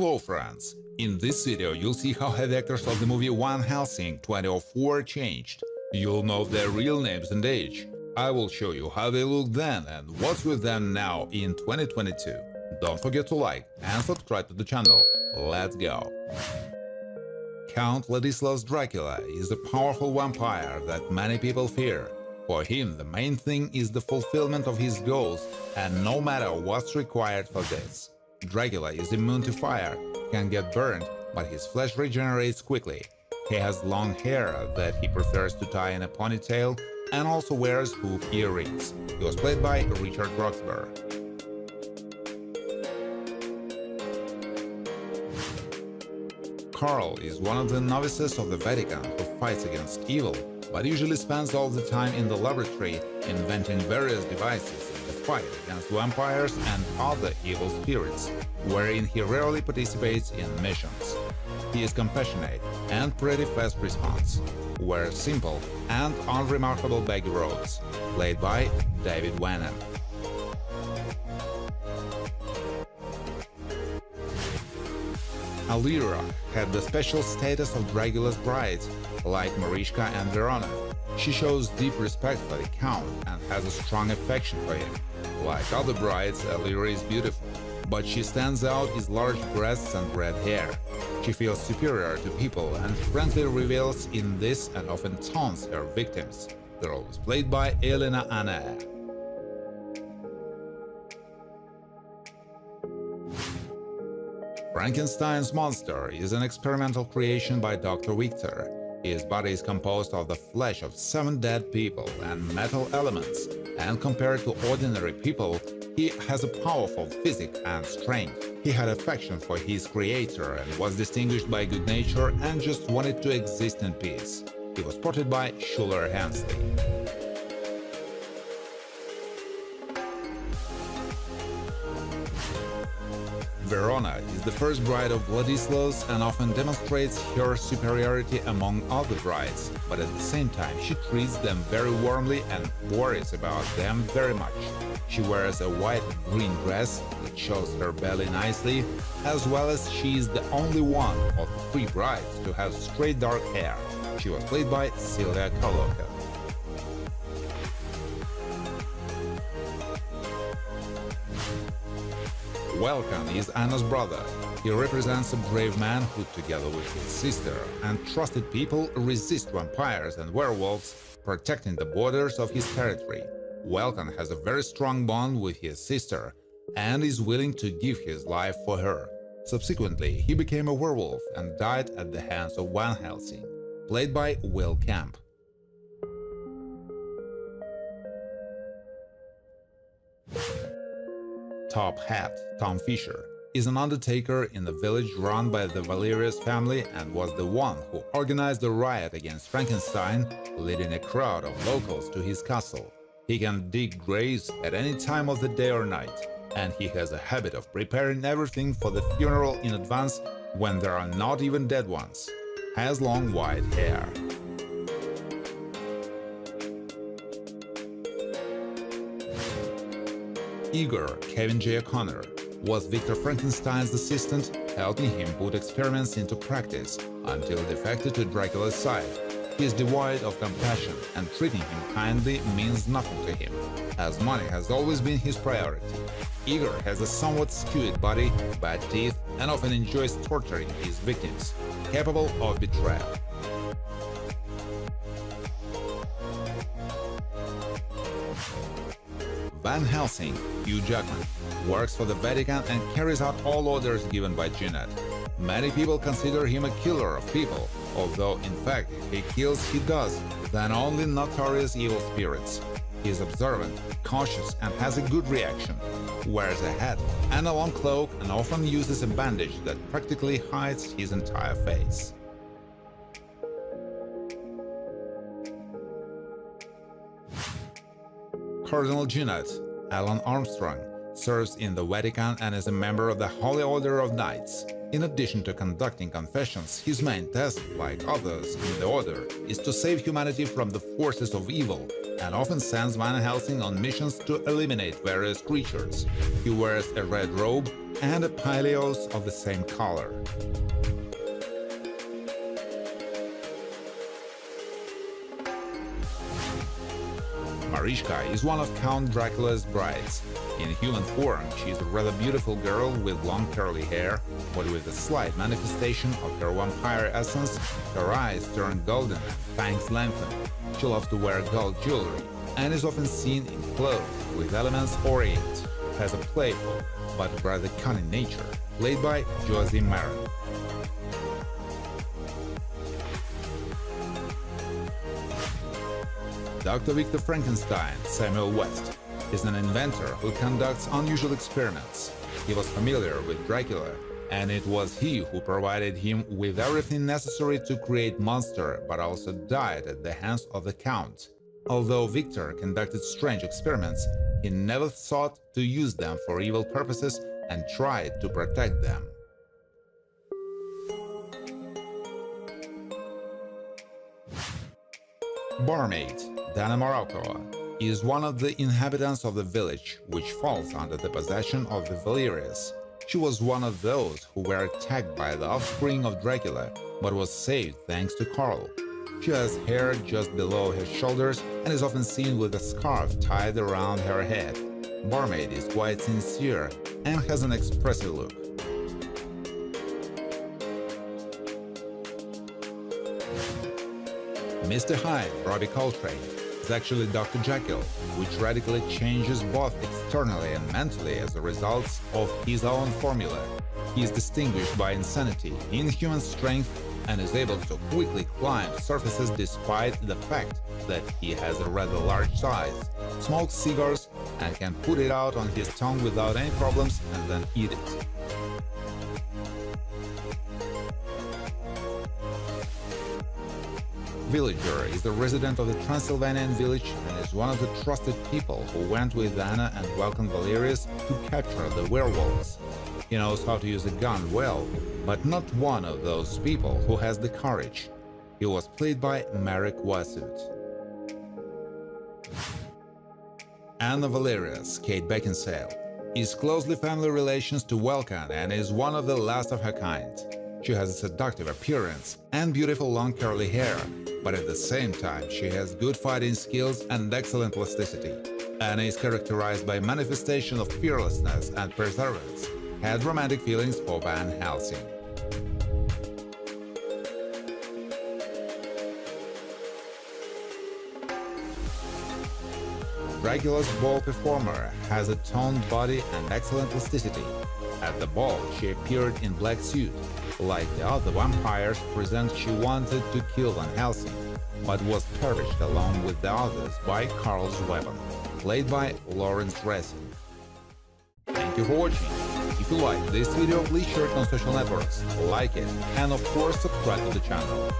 Hello friends! In this video you'll see how head actors of the movie Van Helsing 2004 changed. You'll know their real names and age. I will show you how they looked then and what's with them now in 2022. Don't forget to like and subscribe to the channel. Let's go! Count Vladislaus Dracula is a powerful vampire that many people fear. For him, the main thing is the fulfillment of his goals, and no matter what's required for this. Dracula is immune to fire, can get burned, but his flesh regenerates quickly. He has long hair that he prefers to tie in a ponytail and also wears hoop earrings. He was played by Richard Roxburgh. Karl is one of the novices of the Vatican who fights against evil, but usually spends all the time in the laboratory inventing various devices fight against vampires and other evil spirits, wherein he rarely participates in missions. He is compassionate and pretty fast response, wears simple and unremarkable baggy robes, played by David Wenham. Aleera had the special status of Dracula's bride, like Mariska and Verona. She shows deep respect for the Count and has a strong affection for him. Like other brides, Aleera uh, is beautiful, but she stands out with large breasts and red hair. She feels superior to people and frankly reveals in this and often taunts her victims. The role is played by Elena Anaya. Frankenstein's monster is an experimental creation by Dr. Victor. His body is composed of the flesh of seven dead people and metal elements, and compared to ordinary people, he has a powerful physique and strength. He had affection for his creator and was distinguished by good nature and just wanted to exist in peace. He was portrayed by Shuler Hensley. Verona is the first bride of Vladislaus and often demonstrates her superiority among other brides, but at the same time she treats them very warmly and worries about them very much. She wears a white and green dress that shows her belly nicely, as well as she is the only one of three brides to have straight dark hair. She was played by Silvia Colloca. Velkan is Anna's brother. He represents a brave man who, together with his sister and trusted people, resist vampires and werewolves, protecting the borders of his territory. Velkan has a very strong bond with his sister and is willing to give his life for her. Subsequently, he became a werewolf and died at the hands of Van Helsing, played by Will Kemp. Top Hat, Tom Fisher, is an undertaker in the village run by the Valerious family and was the one who organized the riot against Frankenstein, leading a crowd of locals to his castle. He can dig graves at any time of the day or night, and he has a habit of preparing everything for the funeral in advance when there are not even dead ones. Has long white hair. Igor Kevin J. O'Connor was Victor Frankenstein's assistant, helping him put experiments into practice until defected to Dracula's side. He is devoid of compassion, and treating him kindly means nothing to him, as money has always been his priority. Igor has a somewhat skewed body, bad teeth, and often enjoys torturing his victims, capable of betrayal. Van Helsing, Hugh Jackman, works for the Vatican and carries out all orders given by Jinette. Many people consider him a killer of people, although in fact he kills he does, then only notorious evil spirits. He is observant, cautious and has a good reaction, wears a hat and a long cloak and often uses a bandage that practically hides his entire face. Cardinal Jinette, Alun Armstrong, serves in the Vatican and is a member of the Holy Order of Knights. In addition to conducting confessions, his main task, like others in the Order, is to save humanity from the forces of evil and often sends Van Helsing on missions to eliminate various creatures. He wears a red robe, and a Pyleos of the same color. Marishka is one of Count Dracula's brides. In human form, she is a rather beautiful girl with long curly hair, but with a slight manifestation of her vampire essence, her eyes turn golden and fangs lengthen. She loves to wear gold jewelry and is often seen in clothes with elements orient. Has a playful but rather cunning nature, played by Josie Maran. Dr. Victor Frankenstein, Samuel West, is an inventor who conducts unusual experiments. He was familiar with Dracula, and it was he who provided him with everything necessary to create monster, but also died at the hands of the Count. Although Victor conducted strange experiments, he never sought to use them for evil purposes and tried to protect them. Barmaid Dana Morávková is one of the inhabitants of the village, which falls under the possession of the Valerious. She was one of those who were attacked by the offspring of Dracula, but was saved thanks to Karl. She has hair just below her shoulders and is often seen with a scarf tied around her head. Barmaid is quite sincere and has an expressive look. Mr. Hyde, Robbie Coltrane, is actually Dr. Jekyll, which radically changes both externally and mentally as a result of his own formula. He is distinguished by insanity, inhuman strength, and is able to quickly climb surfaces despite the fact that he has a rather large size, smokes cigars, and can put it out on his tongue without any problems and then eat it. Villager is a resident of the Transylvanian village and is one of the trusted people who went with Anna and welcomed Valerious to capture the werewolves. He knows how to use a gun well, but not one of those people who has the courage. He was played by Marek Vašut. Anna Valerious, Kate Beckinsale, is closely family relations to Velkan and is one of the last of her kind. She has a seductive appearance and beautiful long curly hair, but at the same time she has good fighting skills and excellent plasticity. Anna is characterized by manifestation of fearlessness and perseverance, had romantic feelings for Van Helsing. Dracula's ball performer has a toned body and excellent plasticity. At the ball, she appeared in black suit. Like the other vampires present, she wanted to kill Van Helsing, but was perished along with the others by Carl's weapon, played by Lawrence Racine. Thank you for watching. If you like this video, please share it on social networks, like it, and of course subscribe to the channel.